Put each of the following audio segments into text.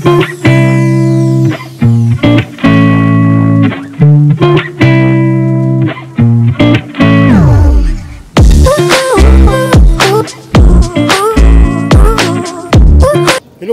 Hello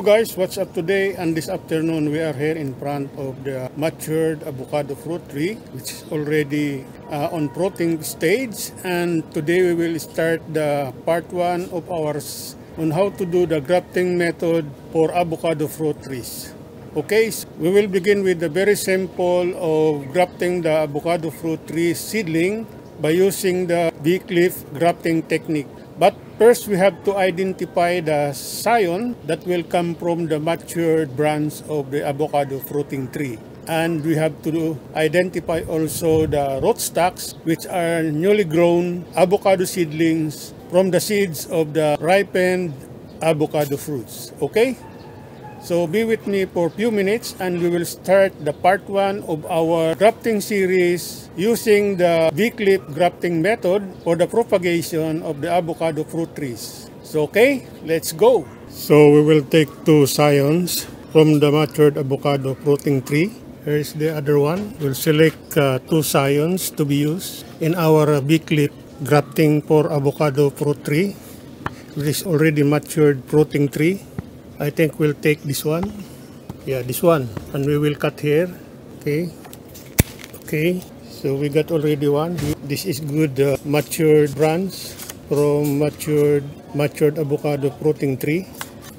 guys, what's up today? And this afternoon we are here in front of the matured avocado fruit tree which is already uh, on fruiting stage and today we will start the part one of ours on how to do the grafting method for avocado fruit trees. Okay, so we will begin with the very simple of grafting the avocado fruit tree seedling by using the V-cliff grafting technique. But first we have to identify the scion that will come from the matured branch of the avocado fruiting tree. And we have to identify also the rootstocks which are newly grown avocado seedlings from the seeds of the ripened avocado fruits. Okay? So be with me for few minutes and we will start the part 1 of our grafting series using the V-clip grafting method for the propagation of the avocado fruit trees. So okay, let's go! So we will take two scions from the matured avocado fruiting tree. Here's the other one. We'll select uh, two scions to be used in our V-clip grafting for avocado fruit tree. This already matured fruiting tree. I think we'll take this one. Yeah, this one. And we will cut here. Okay. Okay. So we got already one. This is good uh, matured branch from matured matured avocado fruiting tree.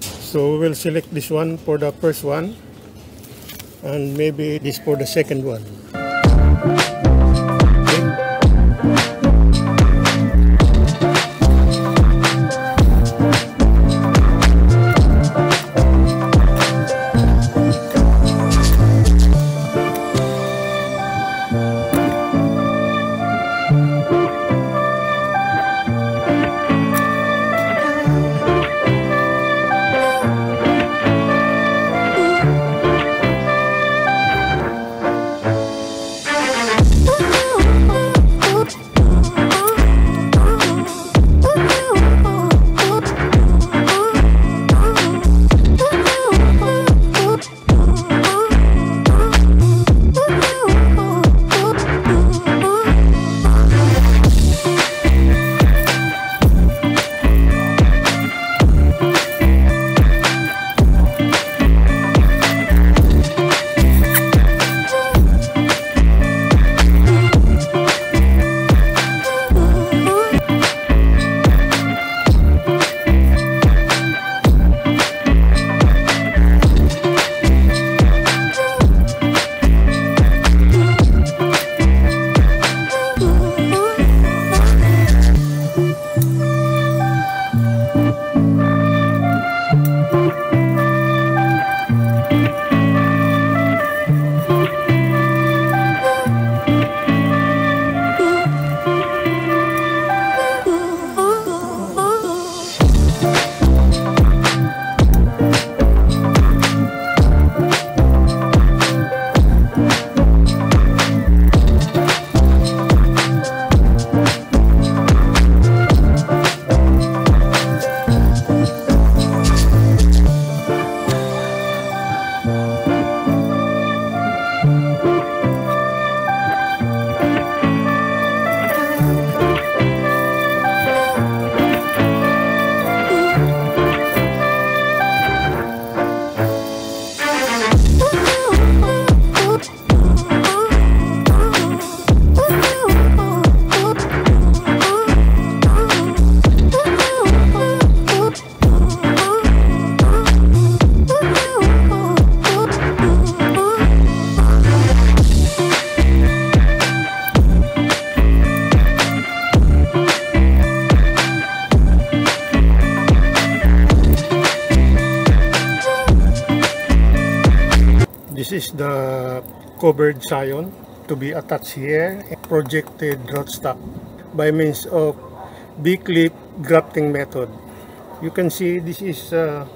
So we will select this one for the first one. And maybe this for the second one. This is the covered scion to be attached here projected rootstock by means of V-cleft grafting method. You can see this is uh,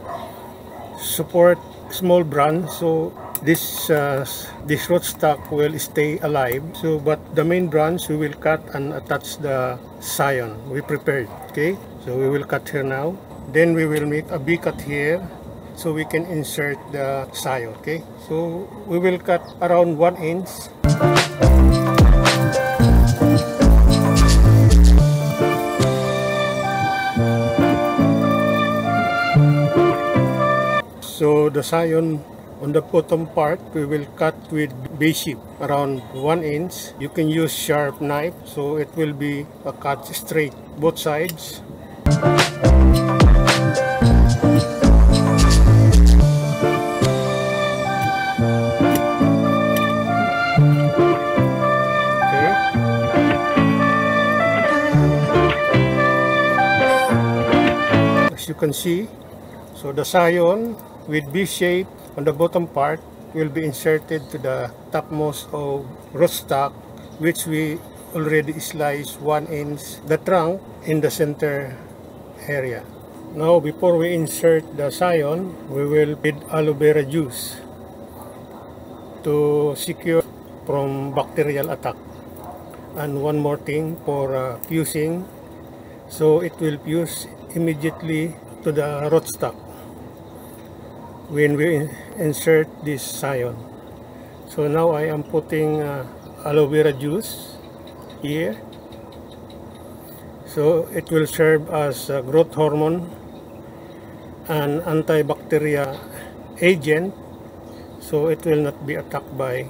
support small branch so this uh, this rootstock will stay alive. So but the main branch we will cut and attach the scion. We prepared okay? So we will cut here now. Then we will make a V cut here so we can insert the scion okay so we will cut around one inch so the scion on the bottom part, we will cut with base shape around 1 inch. You can use sharp knife so it will be a cut straight both sides. Can see, so the scion with V shape on the bottom part will be inserted to the topmost of rootstock which we already sliced one inch the trunk in the center area. Now before we insert the scion, we will add aloe vera juice to secure from bacterial attack. And one more thing for uh, fusing, so it will fuse immediately to the rootstock when we insert this scion. So now I am putting uh, aloe vera juice here. So it will serve as a growth hormone and antibacterial agent so it will not be attacked by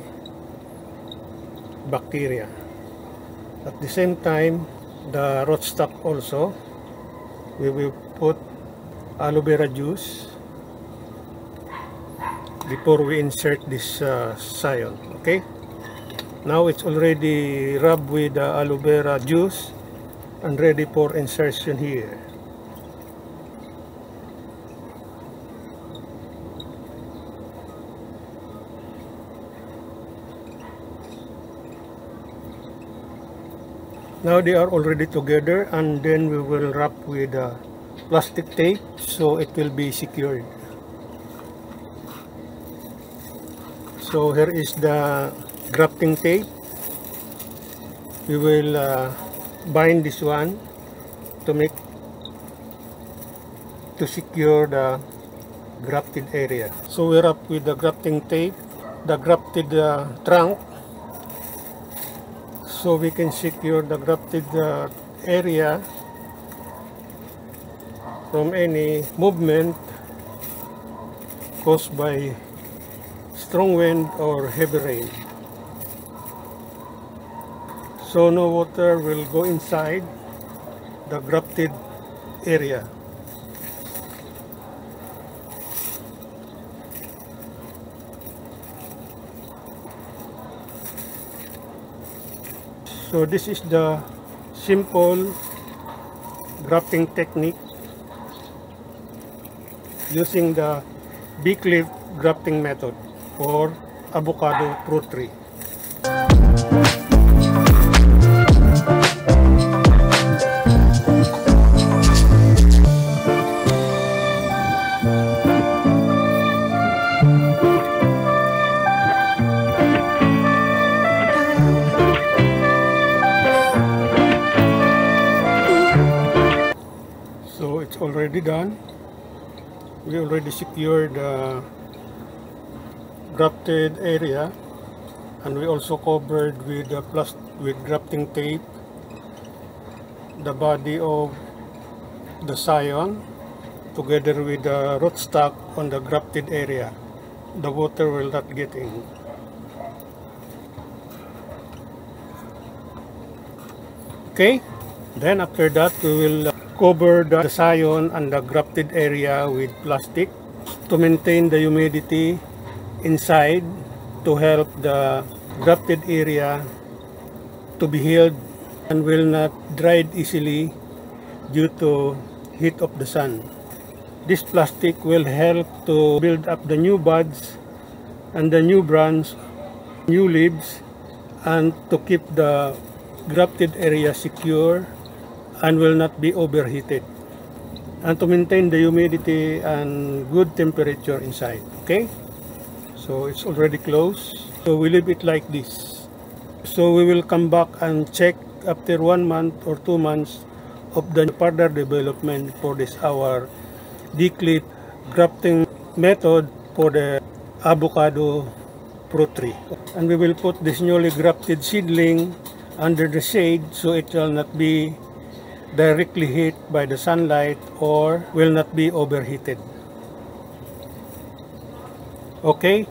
bacteria. At the same time, the rootstock also, we will put aloe vera juice. Before we insert this uh, scion okay? Now it's already rubbed with uh, aloe vera juice and ready for insertion here. Now they are already together and then we will wrap with uh, plastic tape so it will be secured so here is the grafting tape. We will uh, bind this one to make to secure the grafted area. So we're up with the grafting tape the grafted uh, trunk. So we can secure the grafted uh, area from any movement caused by strong wind or heavy rain. So no water will go inside the grafted area. So this is the simple grafting technique using the V-cleft grafting method for avocado fruit tree. Secured the grafted area and we also covered with the plus with grafting tape the body of the scion together with the rootstock on the grafted area. The water will not get in. Okay, then after that we will cover the scion and the grafted area with plastic to maintain the humidity inside to help the grafted area to be healed and will not dry easily due to heat of the sun. This plastic will help to build up the new buds and the new branch, new leaves, and to keep the grafted area secure and will not be overheated and to maintain the humidity and good temperature inside okay? So it's already closed. So we leave it like this. So we will come back and check after one month or two months of the further development for this our declip grafting method for the avocado fruit tree. And we will put this newly grafted seedling under the shade so it will not be directly hit by the sunlight or will not be overheated. Okay?